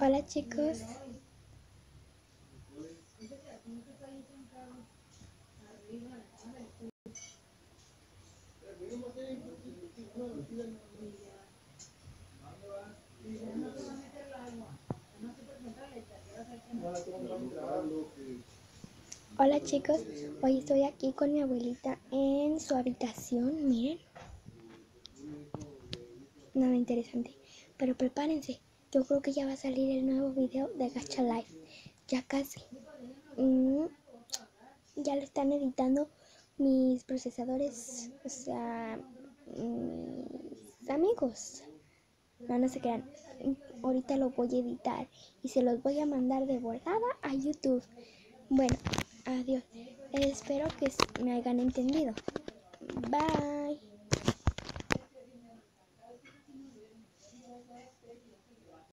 Hola chicos. Hola chicos, hoy estoy aquí con mi abuelita en su habitación, miren. Nada interesante, pero prepárense, yo creo que ya va a salir el nuevo video de Gacha Life, ya casi. Mm, ya lo están editando mis procesadores, o sea, mis amigos. No, no se crean. Ahorita lo voy a editar y se los voy a mandar de volada a YouTube. Bueno, adiós. Espero que me hayan entendido. Bye.